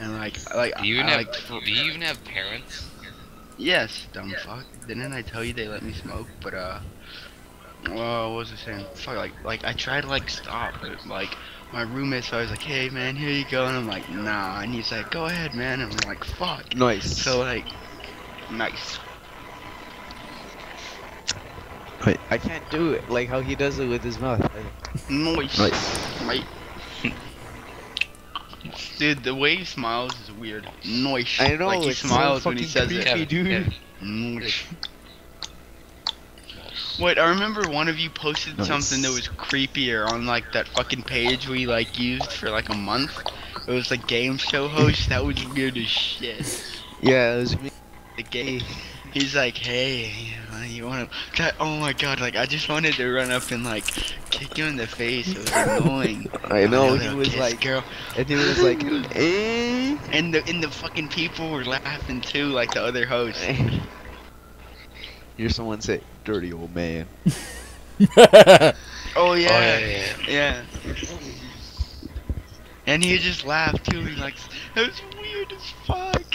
and like like Do you even I, have like for- Do you even have parents? yes, dumb fuck. Didn't I tell you they let me smoke? But uh, well, what was I saying? Fuck, like like I tried to like stop, but like my roommate's always like, hey man, here you go, and I'm like, nah, and he's like, go ahead, man, and I'm like, fuck. Nice. So like, nice. Wait, I can't do it like how he does it with his mouth. Like, Nice. Nice. Right. Dude, the way he smiles is weird. Nice. I know. Like he it's so smiles when he says creepy, it. dude. Kevin, Nice. Wait, I remember one of you posted Nice. something that was creepier on like that fucking page we like used for like a month. It was like game show host. That was weird as shit. Yeah, it was me. The gay. He's like, hey, you wanna? God, oh my god! Like I just wanted to run up and like kick him in the face. It was annoying. I know. Oh, He was kiss, like, girl. and he was like, eh. And the and the fucking people were laughing too, like the other hosts. Hear someone say, "Dirty old man." Oh Oh yeah, yeah, yeah. yeah. And he just laughed too. He like, that was weird as fuck.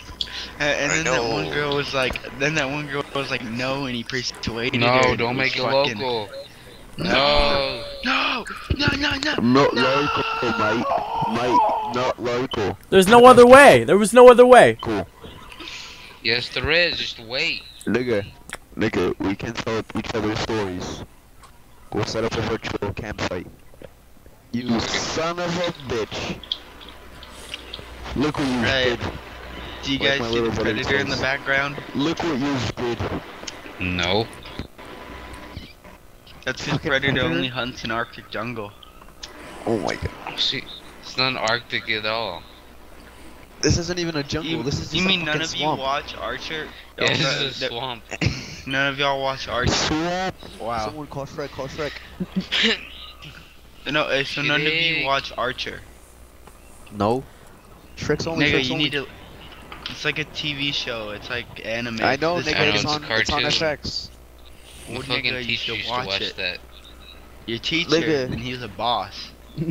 And, and I then that one girl was like, then that one girl was like, no, and he persuaded her. No, and don't make it fucking- local. No, No. no, no, no, no. Not No. local, mate. Mate, not local. There's no other way. There was no other way. Cool. Yes, there is. Just wait. Nigga, nigga, we can tell each other stories. We'll set up a virtual campsite. You son of a bitch. Look what you Right. did. Do you Like guys see the buddy predator in the background? Look what you did. No. That's his Fucking predator predator? only hunts in Arctic jungle. Oh my god. See, it's not Arctic at all. This isn't even a jungle. You, this is just you a mean none fucking of swamp. you watch Archer? Yeah, this that- is a swamp. None of y'all watch Archer. Swamp. Wow. Someone call Shrek. Call Shrek. No, uh, so none of you watch Archer. No. Shrek's only. Nigga, Shrek's you only. need to. It's like a TV show. It's like anime. I know, This nigga. It's, it's on. It's on. FX. My Well, fucking nigga, you teacher should used watch to watch it. that. Your teacher, Nigga. and he was a boss.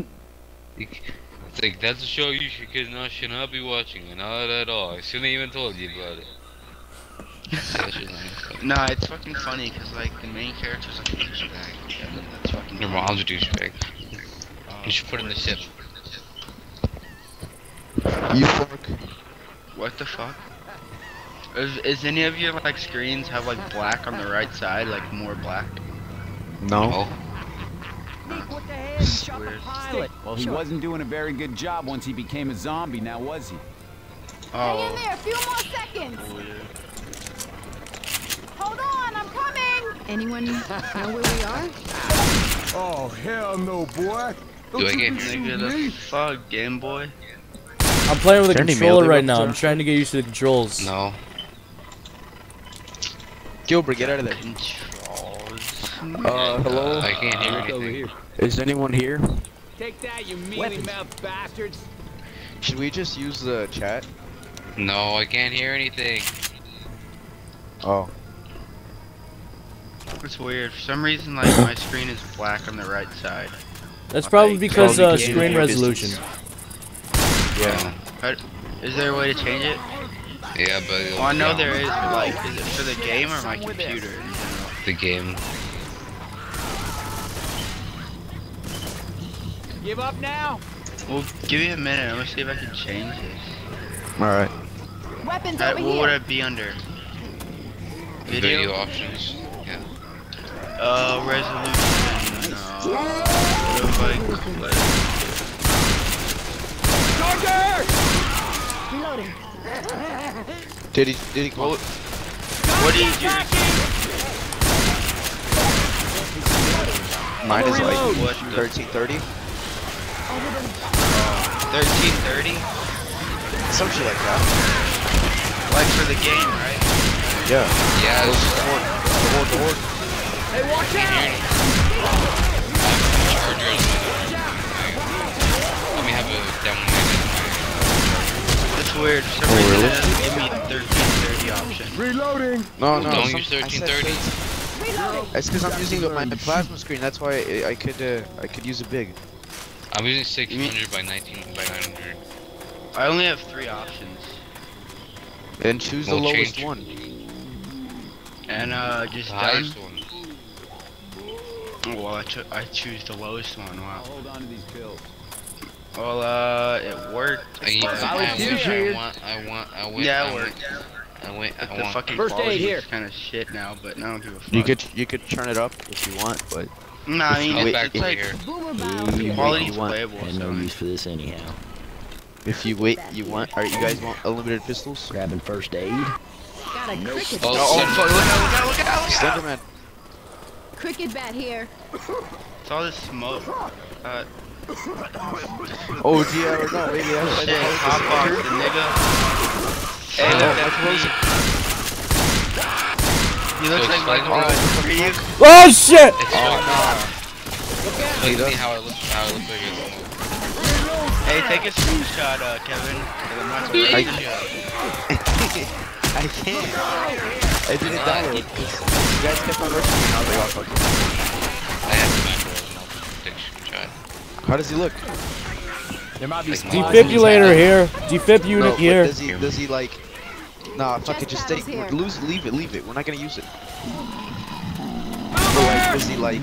It's like that's a show you should could not should not be watching, not at all. I shouldn't even told you about it. Yeah, I shouldn't have. Nah, it's fucking funny because like the main character's like a douchebag. and That's fucking. Your mom's a douchebag. Oh, You uh, should put in the ship. You fuck. What the fuck? Is, is any of your like screens have like black on the right side, like more black? No. Oh, What the hell? You shot the Weird. pilot. Well, he wasn't doing a very good job once he became a zombie, now was he? Oh. Hang in Oh. there, a few more seconds. Oh, Weird. Hold on, I'm coming. Anyone know where we are? Oh, hell no, boy. do I get Nigga, the fuck, Game Boy? I'm playing with a Is there any controller right now. I'm trying to get used to the controls. no? Gilbert, get out of there. Controls. Uh, hello. I can't hear anything. Is anyone here? Take that, you mealy-mouthed bastards. Should we just use the chat? No, I can't hear anything. Oh. It's weird. For some reason, like my screen is black on the right side. That's probably because probably uh, screen over resolution. Yeah. Is there a way to change it? Yeah, but Well, I know there is, but like, is it for the game or my computer the game. Give up now? Well, give me a minute. I'm gonna see if I can change this. Alright. Weapons Uh, over what would here. it be under? Video, Video? options. Yeah. Uh, resolution. No. What if I click? Reloading. Did he? Did he call? What, what do you do? Mine is like What 1330. 1330? Uh, Some shit like that. Like for the game, right? Yeah. Yeah, it's The horde. The horde. The horde. chargers. Weird. For some Oh, reason, really? it doesn't give me 1330 option. Reloading. No, no. Don't some- use 1330. 13. Reloading. It's because I'm using my plasma screen. That's why I, I could uh, I could use a big. I'm using 600 by 19 by 900. I only have three options. Then choose the We'll lowest change. one. And uh, just The done. one. Oh, well, I, cho- I choose the lowest one. Wow. Hold on to these pills. Well, uh, it worked. I, but- I, I, Huge. I want, I want, I went, Yeah, it worked. I went, But I the fucking First aid quality here. is kind of shit now, but I don't give a fuck. You could you could turn it up if you want, but Nah, I mean, it's, back it's like here. Boomer quality's you want- playable. Had So. no use for this anyhow. if you wait, you want. Alright, you guys want unlimited pistols? Grabbing first aid. Got a cricket. Oh, Oh, Slender- fuck, look out, look out, look out, look out! Slenderman. Cricket bat here. It's all this smoke. Uh, Oh, yeah, or no, maybe that's shit, hot box, the nigga. Hey, Oh, look, my that's clothes me. He looks like it's Michael like- Rose. For you. Oh shit! It's showing me how I look, how I look like it's Hey, take a screenshot, uh, Kevin. 'cause I'm not I- gonna I can't. I didn't download. You guys kept on rushing me. and I was like, oh, fuck. I have the macro and I'll take a screenshot. How does he look? There might be Like supplies my- in these Defibrillator here. Defib unit but here. does he? Does he like? Nah, fuck it. Just stay. Chest pads here. Lose. Leave it. Leave it. We're not gonna use it. But like, does he like?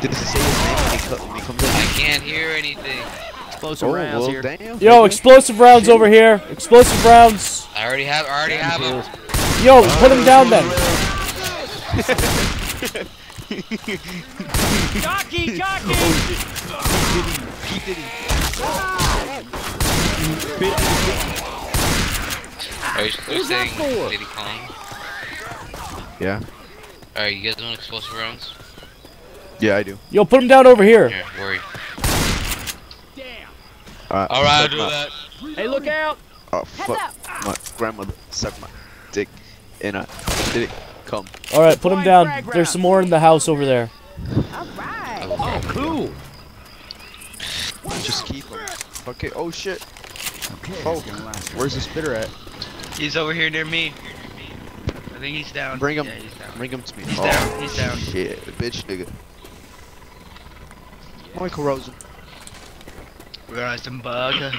Did he say his name when he, co- when he comes I can't hear anything. Explosive Oh rounds well, here. damn. Yo, explosive rounds over here. Explosive rounds. I already have, I already have them. Yo, put him down then. Jockey, jockey! Are you still Who's that saying for? Diddy Kong? Yeah. Alright, you guys want explosive rounds? Yeah, I do. Yo, put him down over here. Here, worry. Uh, Alright, I'll do my- that. Hey, look out! Oh fuck! My grandmother sucked my dick, and I did it come. All right, put him down. There's some more in the house over there. All right. Oh, cool. Just keep him. Okay. Oh shit. Okay, Oh, it's gonna last. where's the spitter at? He's over here near me. I think he's down. Bring him. Yeah, he's down. Bring him to me. He's oh, down, he's down. Shit, bitch, nigga. Michael Rosen. We got some bug. uh,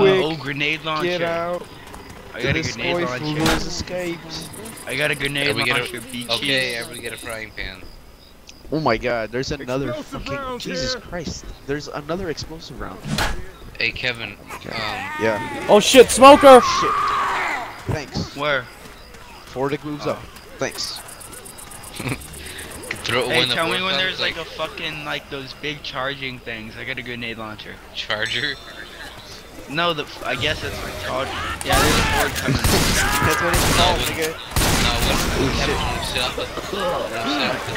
Quick, oh, grenade launcher. Get out. I got a this grenade boy who launcher. escaped. I got a grenade Everybody get launcher. a, beat okay, cheese. everybody get a frying pan. Oh my god, there's another Explosive fucking Jesus here. Christ. There's another explosive round. Hey, Kevin. Um, Yeah. Oh shit, smoker! Shit. Thanks. Where? Four dick moves up. Thanks. throw Hey, when the tell me when there's like a fucking like those big charging things. I got a grenade launcher. charger. No, the I guess it's like called. Yeah, there's a board coming. That's what it's called, nigga. No, when Kevin moves up, the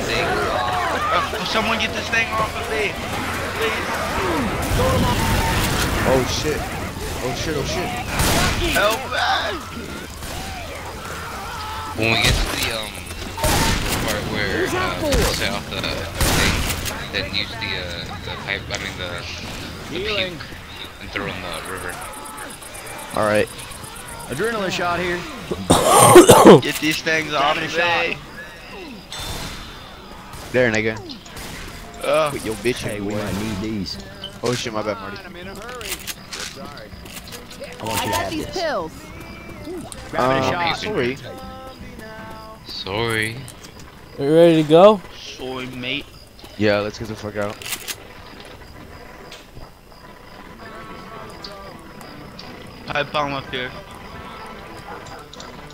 thing. Oh, someone get this thing off of me, please. Oh shit. Oh shit, oh shit. Help me! When we get to the um part where uh, south uh, thing, then use the uh, the pipe. I mean the the puke and throw in the river. Alright. Adrenaline shot here. Get these things off of me. There, nigga. Ugh. With your bitch Hey, we everywhere. might need these. Oh shit, my bad, Marty. I'm in a hurry. Sorry. I want I you to got have these this. pills. Grabbing a Um, shot. sorry. Sorry. You ready to go? Soy mate. Yeah, let's get the fuck out. Pipe bomb up here.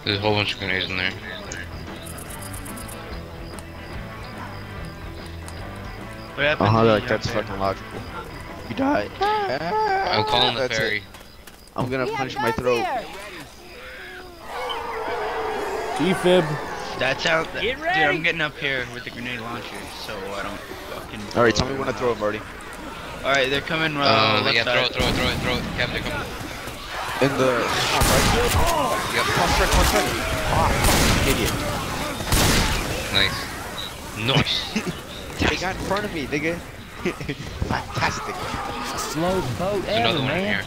There's a whole bunch of grenades in there. What happened? Uh huh, to like that's up there? fucking logical. You died. I'm calling the That's it. ferry. I'm gonna We punch my guns throat. here. Defib. That sounds. Get Dude. I'm getting up here with the grenade launcher, so I don't fucking. Alright, tell me when to throw it, Marty. All right, they're coming. Uh, Uh, left yeah, throw it, throw it, throw it, throw it. Kevin, they're coming. In the top right. Yep. Come on, strike, come strike. Ah, fucking idiot. Nice. Nice. They got in front of me, nigga. Fantastic. Slow boat There's another ever, one in here.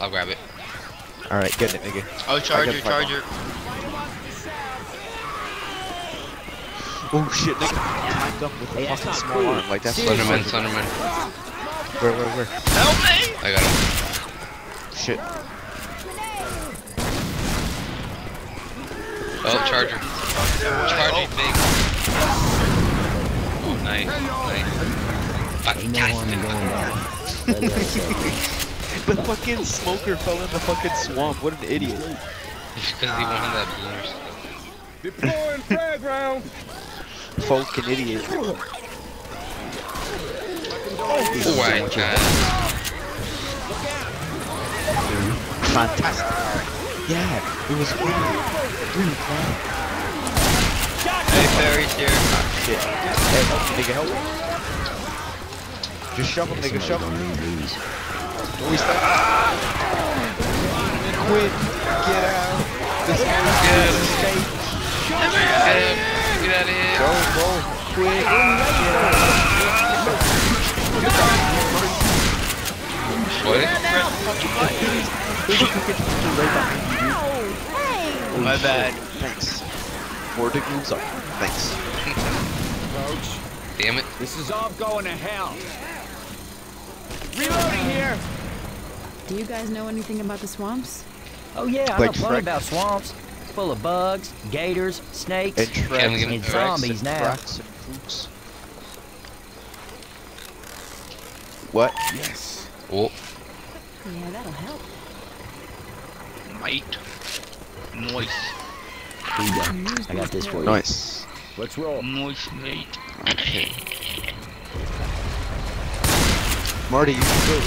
I'll grab it. Alright, get it, nigga. Oh, charger, charger. Oh shit, nigga. Timed up with a that's fucking not small cool. arm. Like that's Seriously. Slenderman, Slenderman. Where, where, where? Help me! I got him. Shit. Oh, charger. Charging oh. big. Oh, nice. Nice. Ain't no harm in going down. Let it out. The fucking smoker fell in the fucking swamp. What an idiot. It's because he wanted that boomer stuff. Deploying frag round. Fucking idiot. Oh my god. Fantastic. Yeah, it was green. Hey, Ferry's here. Shit. Hey, help me, nigga, help me. Just shove him, nigga, shove him. Don't we stop? Quit. Get out. This Get is him. state. Get him. Get out of here. Go, go. Quick. Get out. What? There's a fucking fucking right behind you, dude. My bad. Thanks. Four degrees up. Thanks. Coach, Damn it. this is all going to hell. Reloading here. Do you guys know anything about the swamps? Oh yeah, I Like know plenty about swamps. Full of bugs, gators, snakes. And tracks Can we give and him and tracks? zombies now. And flukes. What? Yes. Oh, Yeah, that'll help. Mate. Noise. Here you go. I got this for you. Nice. Let's roll. Noise, mate. Okay. Marty, you can go.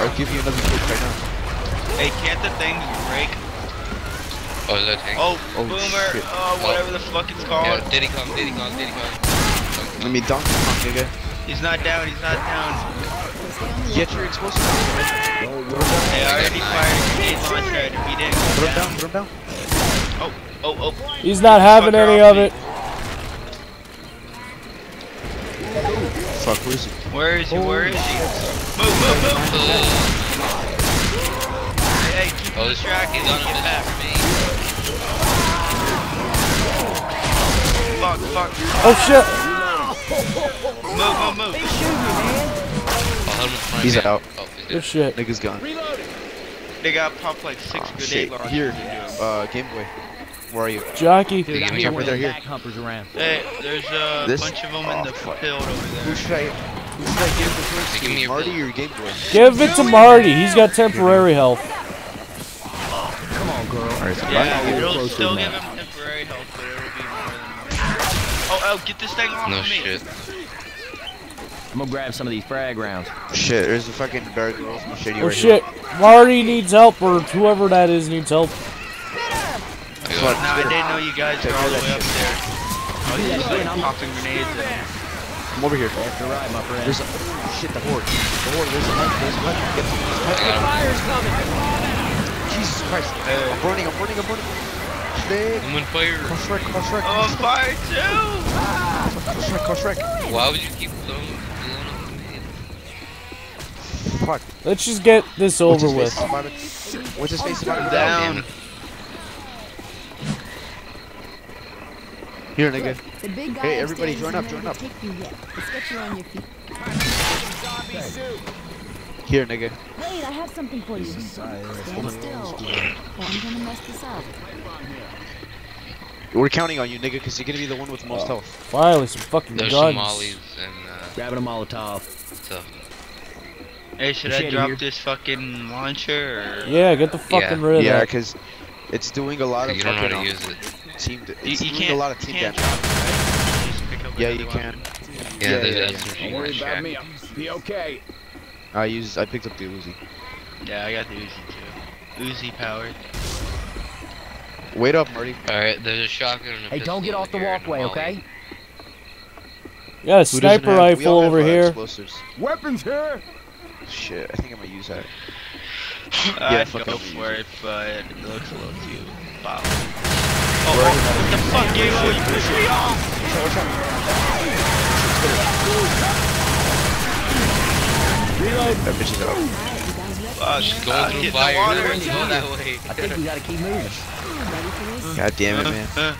I'll give you another kick right now. Hey, can't the things break? oh, is that tank? Oh, Oh, boomer. shit. Oh, whatever the fuck it's called. Yeah, Diddy Kong, Diddy Kong, Diddy Kong. Let me dunk him, nigga. He's not down. He's not down. Get your explosive. Hey, already fired a grenade launcher at him. He didn't Put him down. down, put him down. Oh, oh. He's not having Fucker any of me. it. Fuck, where is he? Where is he? Where is he? Move, move, move. Hey, hey, keep Oh, him this distracted. he's on Get back. for me. Fuck, fuck. Oh shit! Move, move, move. I'll help him He's out. Oh, he's Good dead. shit. Nigga's gone. They got popped like six Oh, grenade shit. launchers. Here, into him. uh, Game Boy. Where are you? Jockey. Dude, Give I me hear a one of breather the here. humpers around. Hey, there's a This- bunch of them oh, in the fuck. field over Who there. should I, who should I give the first Give me Marty or Game Boy? Give it to Marty. He's got temporary health. Come on, girl. Alright, so Yeah, Marty- it'll still now. give him temporary health, but it'll be more than Oh, oh, get this thing off No of me. shit. I'm gonna grab some of these frag rounds. Shit, there's a fucking Bear Grylls machete Oh right shit. Marty needs help, or whoever that is needs help. I here. got I didn't know you guys were all the way up there. I was just like popping grenades at him. Come over here. Left or right, my friend. There's a, oh, shit, the horde. The horde, there's a horde, there's a horde. Get some, I got Jesus Christ. Hey. I'm burning, I'm burning, I'm burning. Shrek. him. I'm on fire. Call Shrek, call Shrek. I'm on fire too! Call Shrek, call Shrek. Why would you keep blowing, blowing up the man? Fuck. Let's just get this What's over his with. face about it? What's his face about? Down. Here, nigga. The big guy Hey, everybody, join up, join up. Take you yet. Let's get you on your feet. Here, nigga. Wait, I have something for you. Stand still. Or I'm gonna mess this up. We're counting on you, nigga, because you're gonna be the one with the most health. Finally, some fucking There's guns. Somalis and uh, Grabbing a Molotov. stuff. Hey, should I drop here. this fucking launcher or? Yeah, get the fucking Yeah. rid of Yeah, that. because it's doing a lot of You don't know how to use it. team. You, It's you doing can't, a lot of team can't damage. drop right? You just pick up Yeah, another you one. can. Yeah, Yeah, there's yeah, that's yeah. Don't worry want about me. I'll be okay. I use. I picked up the Uzi. Yeah, I got the Uzi too. Uzi powered. Wait up, Marty. Alright, there's a shotgun and a Hey, don't get off the here and a walkway, okay? Got a sniper have- we rifle all have, over uh, here. Explosives. Weapons here. Shit, I think I'm gonna use that. I'd fuck go it. for it, but it looks a little too pop. Oh, oh, what the fuck, Gable? You pushed me off! That bitch is out. Fuck, She's uh, going through get in the fire. water. Don't go that way. I think we gotta keep moving. God damn it, man. Uh,